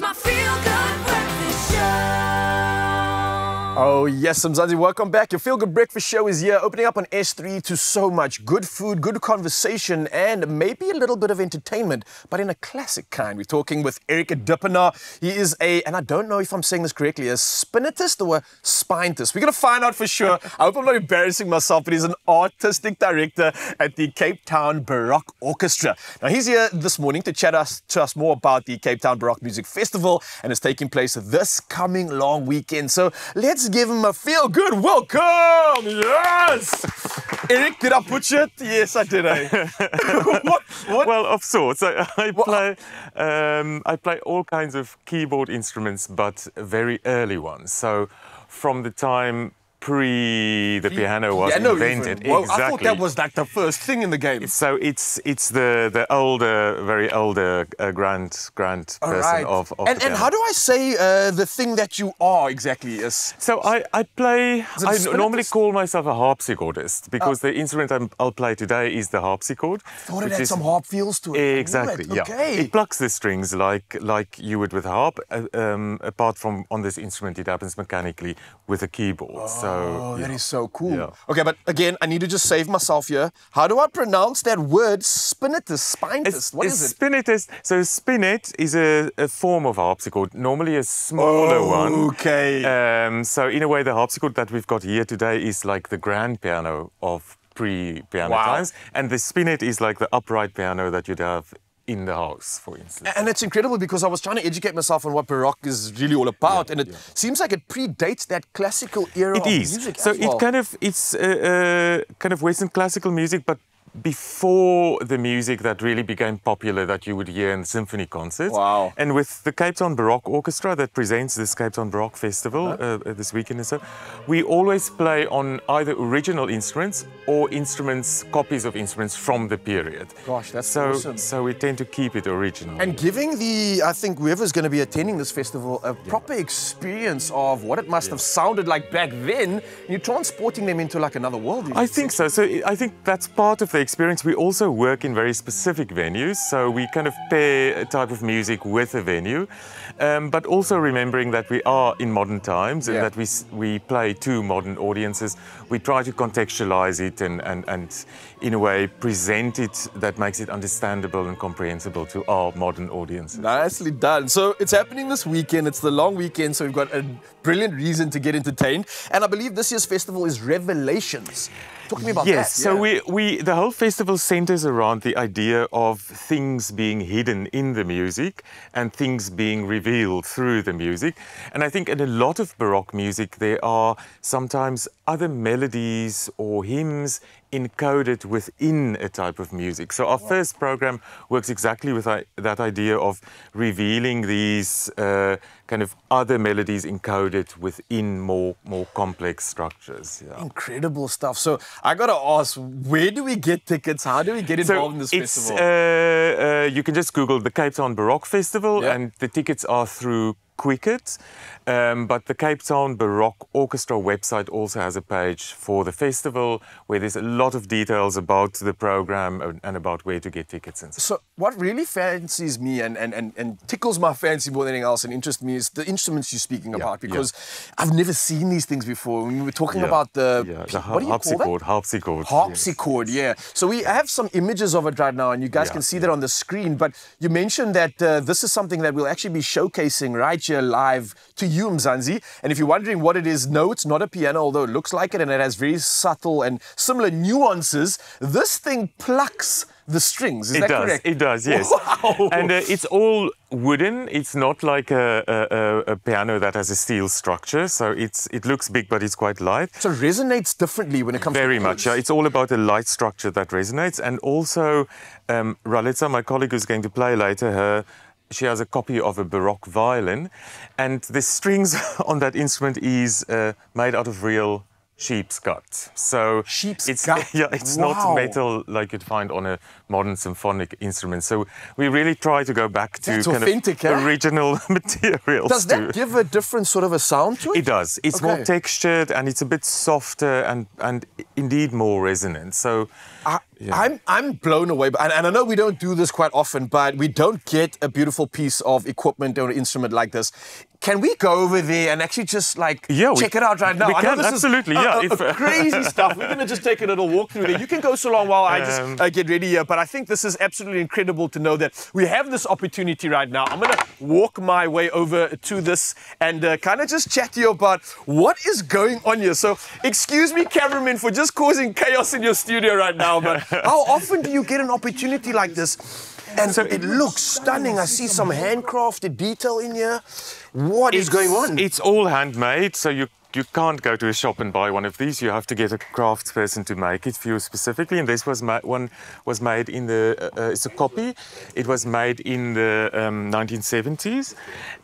My feel good. Oh, yes, Mzansi, welcome back. Your Feel Good Breakfast Show is here, opening up on S3 to so much good food, good conversation, and maybe a little bit of entertainment, but in a classic kind. We're talking with Eric Dippenaar. He is a, and I don't know if I'm saying this correctly, a spinetist or a spinetist. We're going to find out for sure. I hope I'm not embarrassing myself, but he's an artistic director at the Cape Town Baroque Orchestra. Now, he's here this morning to chat us, to us more about the Cape Town Baroque Music Festival, and it's taking place this coming long weekend. So let's give him a feel good welcome. Yes. Eric, did I put it? Yes, I did. Eh? what, what? Well, of sorts. I, I play um, I play all kinds of keyboard instruments, but very early ones. So from the time pre the piano was Piano invented. even. Well, exactly. I thought that was like the first thing in the game. so it's it's the the older, very older uh, grand grand All person right. of, of and, and how do I say uh, the thing that you are exactly? Is So I, I play. I normally call myself a harpsichordist because the instrument I'm, I'll play today is the harpsichord. I thought it had is- some harp feels to it. Exactly. it. Yeah. Okay. It plucks the strings like like you would with a harp. Uh, um, apart from on this instrument, it happens mechanically with a keyboard. so Oh, that yeah. is so cool. Yeah. Okay, but again, I need to just save myself here. How do I pronounce that word? Spinetist, spinetist. What is it? Spinetist. So spinet is a, a form of harpsichord, normally a smaller one. Okay. Um, so in a way, the harpsichord that we've got here today is like the grand piano of pre-piano Wow. times, and the spinet is like the upright piano that you'd have in the house, for instance. And it's incredible because I was trying to educate myself on what Baroque is really all about, and it seems like it predates that classical era It of is. music So well. it kind of it's uh, uh, kind of Western classical music, but before the music that really became popular that you would hear in symphony concerts. Wow. And with the Cape Town Baroque Orchestra that presents this Cape Town Baroque Festival Uh-huh. uh, uh, this weekend and so, we always play on either original instruments or instruments, copies of instruments from the period. Gosh, that's so awesome. so we tend to keep it original. And giving the, I think whoever's going to be attending this festival a proper experience of what it must have sounded like back then, you're transporting them into like another world. I think so. So I think that's part of the experience. We also work in very specific venues, so we kind of pair a type of music with a venue, um, but also remembering that we are in modern times and Yeah. that we we play to modern audiences. We try to contextualize it and and and in a way present it that makes it understandable and comprehensible to our modern audiences. Nicely done. So it's happening this weekend. It's the long weekend, so we've got a brilliant reason to get entertained. And I believe this year's festival is Revelations. Talk to me about yes, that. so yeah. we, we the whole festival centers around the idea of things being hidden in the music and things being revealed through the music. And I think in a lot of Baroque music there are sometimes other melodies or hymns encoded within a type of music. So our first program works exactly with that idea of revealing these uh, kind of other melodies encoded within more more complex structures. Yeah. Incredible stuff. So I gotta ask, where do we get tickets? How do we get involved in this festival? Uh, uh, you can just Google the Cape Town Baroque Festival, Yeah. and the tickets are through Quicket. Um, but the Cape Town Baroque Orchestra website also has a page for the festival where there's a lot of details about the program and, about where to get tickets and so. So what really fancies me and, and, and, and tickles my fancy more than anything else and interests me is the instruments you're speaking about yeah. because I've never seen these things before. When we were talking Yeah, about the, yeah, the what do you call that? harpsichord, harpsichord. yes. Harpsichord, yeah. So we have some images of it right now, and you guys Yeah, can see that on the screen. But you mentioned that uh, this is something that we'll actually be showcasing right here live to you, Mzansi. And if you're wondering what it is, no, it's not a piano, although it looks like it, and it has very subtle and similar nuances. This thing plucks the strings. Is It that does. correct? It does. Yes. Wow. And uh, it's all wooden. It's not like a, a, a- piano that has a steel structure. So it's it looks big, but it's quite light. So it resonates differently when it comes Very to much. Yeah. It's all about the light structure that resonates. And also, um, Ralitza, my colleague who's going to play later, her she has a copy of a Baroque violin, and the strings on that instrument is uh, made out of real sheep's gut. So Sheep's it's, gut? Yeah, it's Wow. not metal like you'd find on a modern symphonic instrument. So we really try to go back to That's kind of eh? original materials. Does that to- give a different sort of a sound to it? it does. It's more textured and it's a bit softer and, and indeed more resonant. So I, Yeah. I'm I'm blown away, but- and, and I know we don't do this quite often, but we don't get a beautiful piece of equipment or instrument like this. Can we go over there and actually just like Yeah, we- check it out right now? we I can, absolutely, yeah, uh, crazy stuff. We're gonna just take a little walk through there. You can go so long while I just Um, uh, get ready here. But I think this is absolutely incredible to know that we have this opportunity right now. I'm gonna walk my way over to this and uh, kind of just chat to you about what is going on here. So excuse me, cameraman, for just causing chaos in your studio right now. But how often do you get an opportunity like this? And so it looks stunning. I see some handcrafted detail in here. What is going on? It's all handmade, so you you can't go to a shop and buy one of these. You have to get a craftsperson to make it for you specifically. And this was one was made in the uh, uh, it's a copy. It was made in the um, 1970s,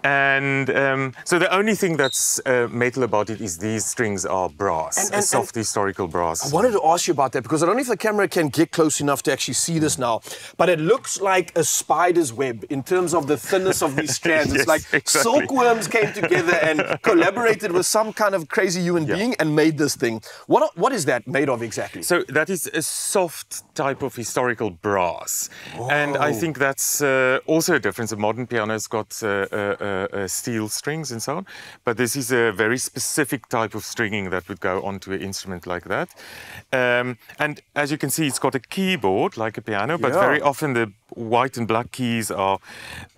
and um, so the only thing that's uh, metal about it is these strings are brass, And- a and- soft historical brass. I wanted to ask you about that because I don't know if the camera can get close enough to actually see this now, but it looks like a spider's web in terms of the thinness of these strands. Yes, it's like exactly. silkworms came together and collaborated with some kind of crazy human Yeah. being and made this thing. What, what is that made of exactly? So that is a soft type of historical brass, and I think that's uh, also a difference. A modern piano's got uh, uh, uh, uh, steel strings and so on, but this is a very specific type of stringing that would go onto an instrument like that. Um, and as you can see, it's got a keyboard like a piano, but Yeah. very often the white and black keys are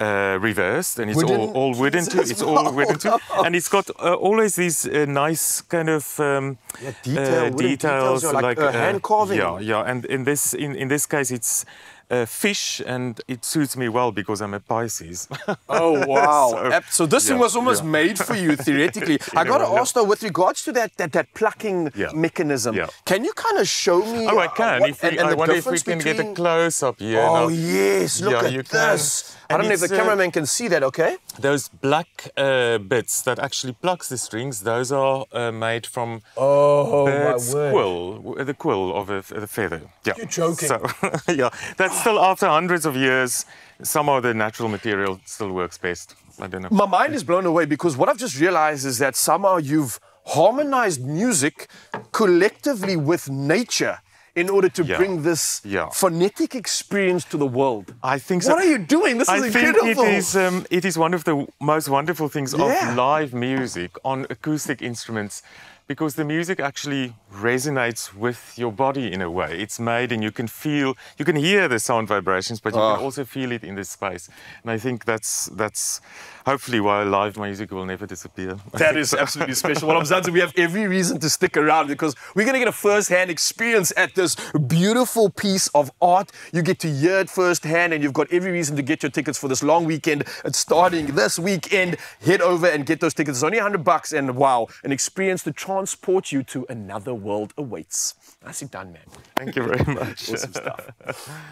uh, reversed, and it's Wooden all, all wooden too. It's all wooden too, and it's got uh, always these uh, nice kind of um, Yeah, detail, wooden details, details, or like, uh, hand carving. Yeah, yeah, and in this in, in this case it's uh, fish, and it suits me well because I'm a Pisces. Oh wow! So, so, this thing was almost yeah. made for you theoretically. I In a got to ask though, with regards to that that, that plucking Yeah. mechanism, Yeah. can you kind of show me? oh, I uh, can. what- if we, and- and I wonder if we difference can get a close up here. Oh now. yes, look Yeah, at you can. this. I don't know if the it's, uh, cameraman can see that. Okay. Those black uh, bits that actually plugs the strings, those are uh, made from Oh bird's quill, the quill of a, of a feather. Yeah. You're joking. So, yeah, that's still after hundreds of years. Somehow the natural material still works best. I don't know. My mind is blown away because what I've just realized is that somehow you've harmonized music collectively with nature in order to Yeah. bring this Yeah. phonetic experience to the world. I think so. What are you doing? This is I incredible. think it is, um, it is one of the most wonderful things Yeah. of live music on acoustic instruments because the music actually resonates with your body in a way. It's made and you can feel, you can hear the sound vibrations, but you Ah. can also feel it in this space. And I think that's, that's hopefully why live music will never disappear. That is so. absolutely special. Well, Mzansi, we have every reason to stick around because we're going to get a first-hand experience at this beautiful piece of art. You get to hear it firsthand, and you've got every reason to get your tickets for this long weekend. It's starting this weekend. Head over and get those tickets. It's only 100 bucks, and wow, an experience to transport you to another world awaits. Nicely done, man. Thank you very much. Awesome stuff.